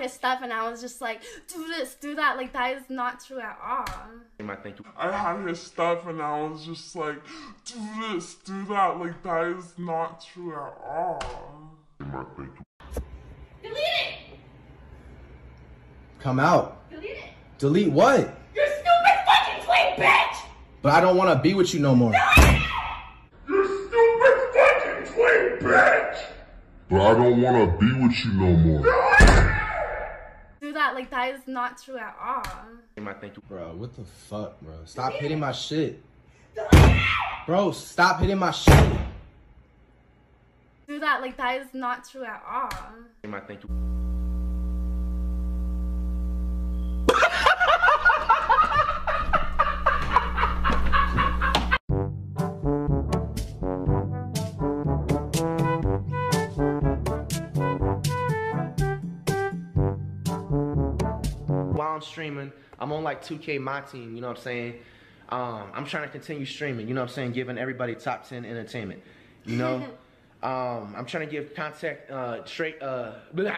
his stuff and I was just like, do this, do that. Like that is not true at all. I think I had his stuff and I was just like, do this, do that. Like that is not true at all. Delete it! Come out. Delete it! Delete what? You stupid fucking twin bitch! But I don't want to be with you no more. You stupid fucking twin bitch! But I don't wanna be with you no more. Do that. Like that is not true at all. I think Bro, what the fuck, bro? Stop hitting my shit. Bro, stop hitting my shit. Do that. Like that is not true at all. I think streaming, I'm on like 2K my team, you know what I'm saying? Um, I'm trying to continue streaming, you know what I'm saying? Giving everybody top 10 entertainment, you know? um, I'm trying to give contact uh, straight, uh, blah,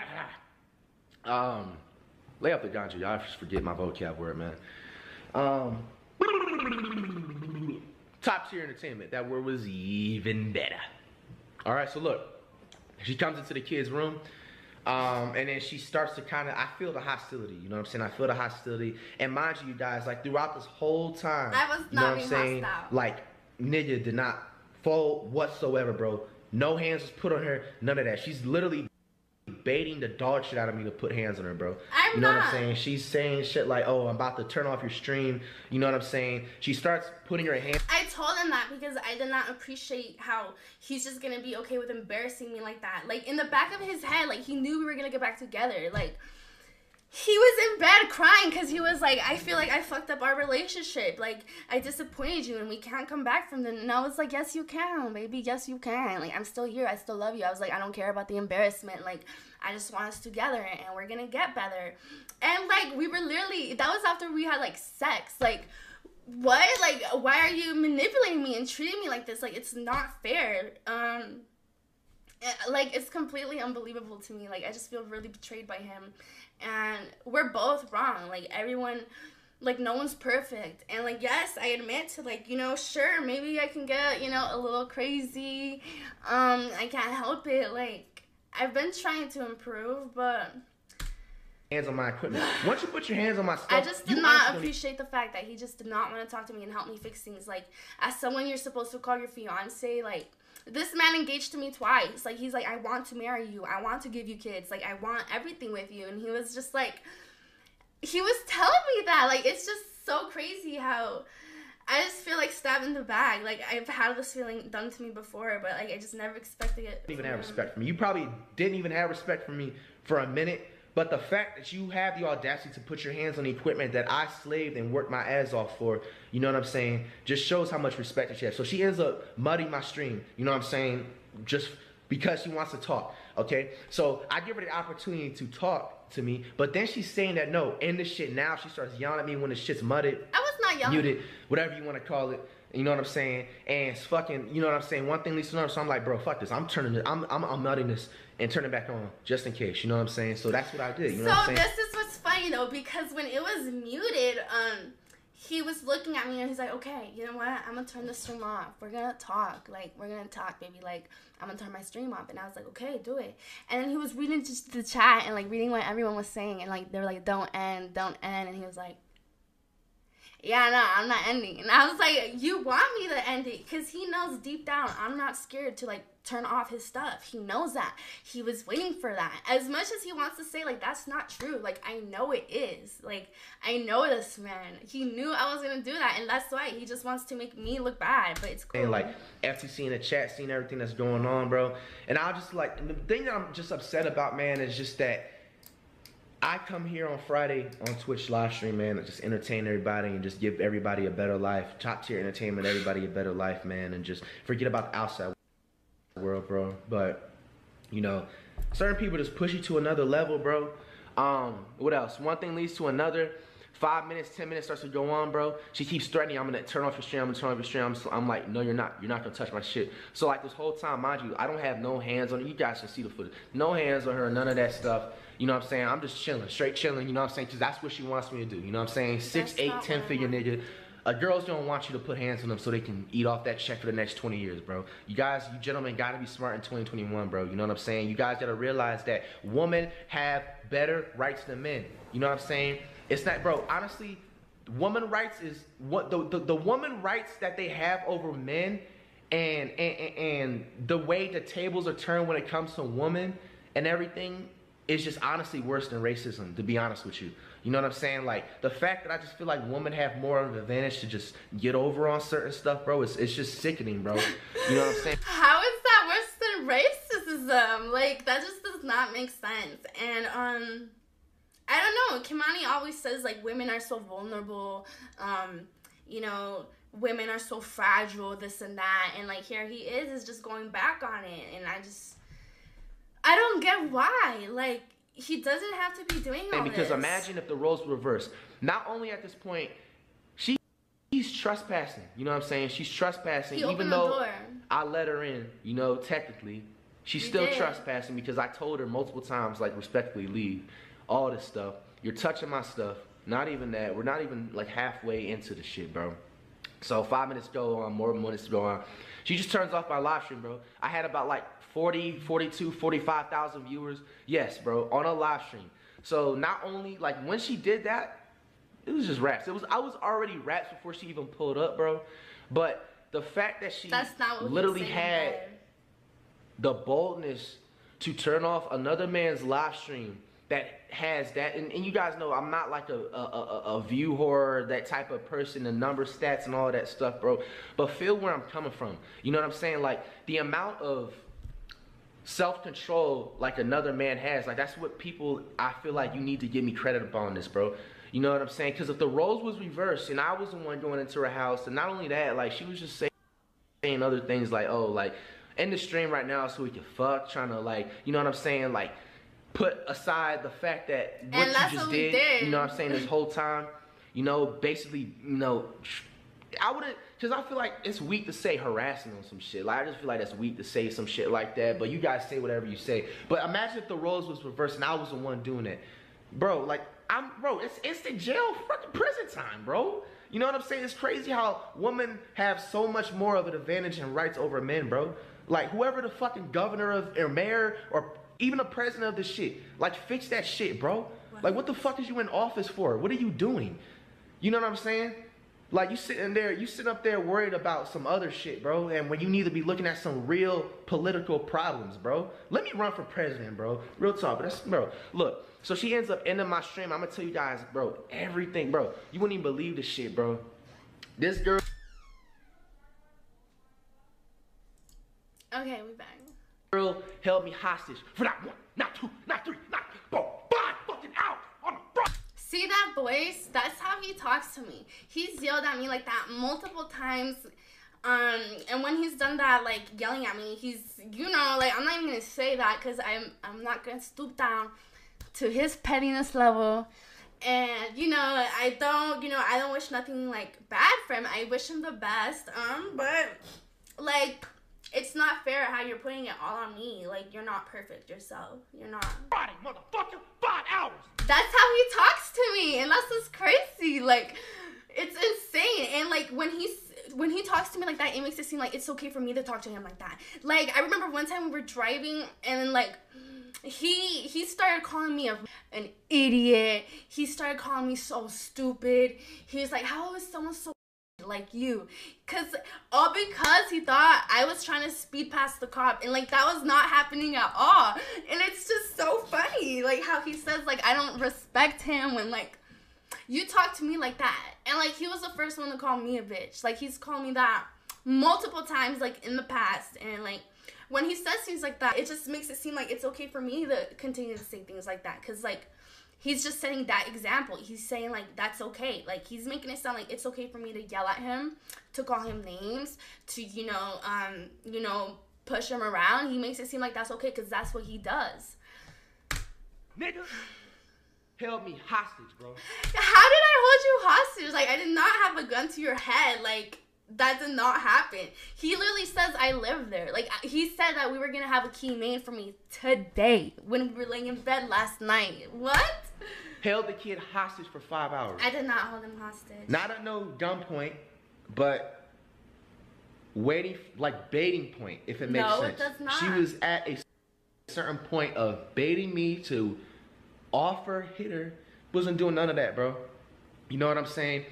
blah. um, lay up the ganja. Y'all just forget my vocab word, man. Um, top tier entertainment. That word was even better. All right, so look, she comes into the kid's room. Um, and then she starts to kind of, I feel the hostility, you know what I'm saying? I feel the hostility. And mind you, you guys, like throughout this whole time, I was you know what I'm saying? hostile. Like, nigga did not fold whatsoever, bro. No hands was put on her, none of that. She's literally baiting the dog shit out of me to put hands on her, bro. I'm you know what. I'm saying? She's saying shit like, oh, I'm about to turn off your stream. You know what I'm saying? She starts putting her hand. I told him that because I did not appreciate how he's just gonna be okay with embarrassing me like that. Like in the back of his head, like he knew we were gonna get back together. Like he was in bed crying because he was like, I feel like I fucked up our relationship. Like I disappointed you and we can't come back from them. And I was like, Yes, you can, baby. Yes, you can. Like I'm still here. I still love you. I was like, I don't care about the embarrassment. Like I just want us together and we're gonna get better. And like we were literally that was after we had like sex. Like what? Like, why are you manipulating me and treating me like this? Like, it's not fair. Um, like, it's completely unbelievable to me. Like, I just feel really betrayed by him. And we're both wrong. Like, everyone, like, no one's perfect. And, like, yes, I admit to, like, you know, sure, maybe I can get, you know, a little crazy. Um, I can't help it. Like, I've been trying to improve, but hands on my equipment. Once you put your hands on my stuff, I just did not appreciate the fact that he just did not want to talk to me and help me fix things. Like, as someone you're supposed to call your fiance, like, this man engaged to me twice. Like, he's like, I want to marry you. I want to give you kids. Like, I want everything with you. And he was just like, he was telling me that. Like, it's just so crazy how. I just feel like stabbed in the back. Like I've had this feeling done to me before, but like I just never expected it. didn't even have respect for me. You probably didn't even have respect for me for a minute. But the fact that you have the audacity to put your hands on the equipment that I slaved and worked my ass off for, you know what I'm saying, just shows how much respect that she has. So she ends up mudding my stream, you know what I'm saying, just because she wants to talk, okay? So I give her the opportunity to talk to me, but then she's saying that no, end this shit now. She starts yelling at me when the shit's mudded I not young. muted, whatever you want to call it. You know what I'm saying? And it's fucking, you know what I'm saying? One thing leads to another. So I'm like, bro, fuck this. I'm turning it. I'm, I'm, I'm nutting this and turning back on just in case. You know what I'm saying? So that's what I did. You know so what I'm saying? this is what's funny though, because when it was muted, um, he was looking at me and he's like, "Okay, you know what? I'm gonna turn the stream off. We're gonna talk. Like, we're gonna talk, baby. Like, I'm gonna turn my stream off." And I was like, "Okay, do it." And then he was reading just the chat and like reading what everyone was saying, and like they were like, "Don't end, don't end," and he was like. Yeah, no, I'm not ending. And I was like, you want me to end it? Because he knows deep down I'm not scared to, like, turn off his stuff. He knows that. He was waiting for that. As much as he wants to say, like, that's not true, like, I know it is. Like, I know this man. He knew I was going to do that. And that's why he just wants to make me look bad. But it's cool. And like after seeing the chat, seeing everything that's going on, bro. And I just like the thing that I'm just upset about, man, is just that I come here on Friday on Twitch live stream, man, and just entertain everybody and just give everybody a better life, top tier entertainment, everybody a better life, man, and just forget about the outside world, bro. But you know, certain people just push you to another level, bro. Um, what else? One thing leads to another. Five minutes, ten minutes starts to go on, bro. She keeps threatening, I'm gonna turn off your stream, I'm gonna turn off your stream. I'm, I'm like, no, you're not. You're not gonna touch my shit. So like this whole time, mind you, I don't have no hands on her. You guys can see the footage. No hands on her, none of that stuff. You know what I'm saying? I'm just chilling, straight chilling. You know what I'm saying? Because that's what she wants me to do. You know what I'm saying? Six, That's eight, ten figure nigga. Uh, girls don't want you to put hands on them so they can eat off that check for the next 20 years, bro. You guys, you gentlemen, gotta be smart in 2021, bro. You know what I'm saying? You guys gotta realize that women have better rights than men. You know what I'm saying? It's not, bro. Honestly, woman rights is what the the, the woman rights that they have over men, and, and and the way the tables are turned when it comes to women and everything is just honestly worse than racism. To be honest with you, you know what I'm saying? Like the fact that I just feel like women have more of an advantage to just get over on certain stuff, bro. It's it's just sickening, bro. You know what I'm saying? How is that worse than racism? Like that just does not make sense. And um I don't know. Kimani always says like women are so vulnerable. Um, you know, women are so fragile, this and that. And like here he is is just going back on it. And I just I don't get why. Like he doesn't have to be doing all And because this. imagine if the roles were reversed. Not only at this point, she she's trespassing. You know what I'm saying? She's trespassing, He even though door. I let her in. You know, technically, she's You still did. trespassing because I told her multiple times, like respectfully, leave. All this stuff. You're touching my stuff. Not even that. We're not even like halfway into the shit, bro. So five minutes go on, more minutes go on. She just turns off my live stream, bro. I had about like 40, 42, 45,000 viewers. Yes, bro, on a live stream. So not only like when she did that, it was just raps. It was I was already raps before she even pulled up, bro. But the fact that she literally he was saying had there. the boldness to turn off another man's live stream that has that and, and you guys know I'm not like a, a, a, a view whore, that type of person, the number stats and all that stuff, bro. But feel where I'm coming from. You know what I'm saying? Like the amount of self-control like another man has, like that's what people I feel like you need to give me credit upon this, bro. You know what I'm saying? Because if the roles was reversed and I was the one going into her house, and not only that, like she was just saying saying other things like, oh, like in the stream right now so we can fuck, trying to like, you know what I'm saying, like put aside the fact that what And you just did, did. you know what I'm saying, this whole time, you know, basically, you know, I wouldn't, cause I feel like it's weak to say harassing on some shit. Like I just feel like that's weak to say some shit like that. But you guys say whatever you say. But imagine if the roles was reversed and I was the one doing it, bro. Like I'm, bro. It's instant jail, fucking prison time, bro. You know what I'm saying? It's crazy how women have so much more of an advantage and rights over men, bro. Like whoever the fucking governor of or mayor or even the president of the shit, like fix that shit, bro. Like what the fuck is you in office for? What are you doing? You know what I'm saying? Like you sitting there, you sitting up there worried about some other shit, bro, and when you need to be looking at some real political problems, bro. Let me run for president, bro. Real talk, but that's bro. Look, so she ends up ending my stream. I'm gonna tell you guys, bro, everything, bro. You wouldn't even believe this shit, bro. This girl Okay, we back. Girl held me hostage for not one, not two, not three, not four, five fucking hours on the front. See that voice? That's how he talks to me. He's yelled at me like that multiple times. Um, and when he's done that, like yelling at me, he's, you know, like I'm not even gonna say that because I'm, I'm not gonna stoop down to his pettiness level. And you know, I don't, you know, I don't wish nothing like bad for him. I wish him the best. Um, but like, it's not fair how you're putting it all on me. Like, you're not perfect yourself. You're not. Friday, motherfucker, five hours. That's how he talks to me, and that's just crazy. Like, it's insane. And like when he's when he talks to me like that, it makes it seem like it's okay for me to talk to him like that. Like I remember one time we were driving, and like he he started calling me a, an idiot. He started calling me so stupid. He was like, "How is someone so like you. Because all because he thought i was trying to speed past the cop and like that was not happening at all. And it's just so funny like how he says like i don't respect him when like you talk to me like that. And like he was the first one to call me a bitch. Like he's called me that multiple times like in the past. And like when he says things like that it just makes it seem like it's okay for me to continue to say things like that. Because like he's just setting that example. He's saying like that's okay. Like he's making it sound like it's okay for me to yell at him, to call him names, to you know, um, you know, push him around. He makes it seem like that's okay because that's what he does. Nigga held me hostage, bro. How did I hold you hostage? Like I did not have a gun to your head. Like that did not happen. He literally says I live there. Like he said that we were gonna have a key made for me today when we were laying in bed last night. What? Held the kid hostage for five hours. I did not hold him hostage. Not at no gunpoint, but waiting, like baiting point, if it makes No, it sense. does not. She was at a certain point of baiting me to offer, hit her. Wasn't doing none of that, bro. You know what I'm saying?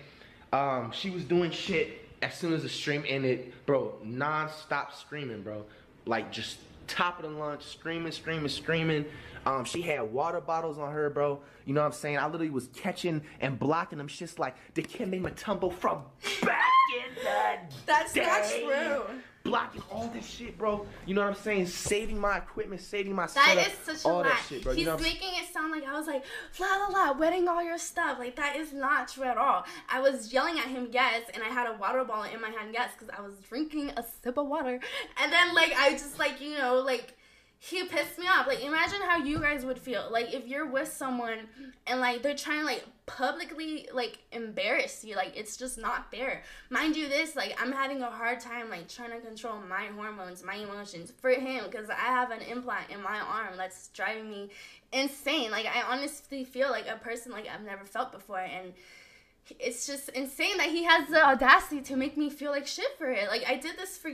Um, she was doing shit as soon as the stream ended, bro. Non-stop screaming, bro. Like just top of the lunch, screaming, screaming, screaming. Um, she had water bottles on her, bro. You know what I'm saying? I literally was catching and blocking them shits like Dikembe Mutombo from back in the That's not true. Blocking all this shit, bro. You know what I'm saying? Saving my equipment, saving my That setup, is such a all that shit, bro. He's you know making it sound like I was like, la la la, wetting all your stuff. Like, that is not true at all. I was yelling at him, yes, and I had a water bottle in my hand, yes, because I was drinking a sip of water. And then, like, I just, like, you know, like, he pissed me off. Like, imagine how you guys would feel. Like, if you're with someone and, like, they're trying to, like, publicly, like, embarrass you. Like, it's just not fair. Mind you, this, like, I'm having a hard time, like, trying to control my hormones, my emotions for him because I have an implant in my arm that's driving me insane. Like, I honestly feel like a person, like, I've never felt before. And, it's just insane that he has the audacity to make me feel like shit for it. Like I did this for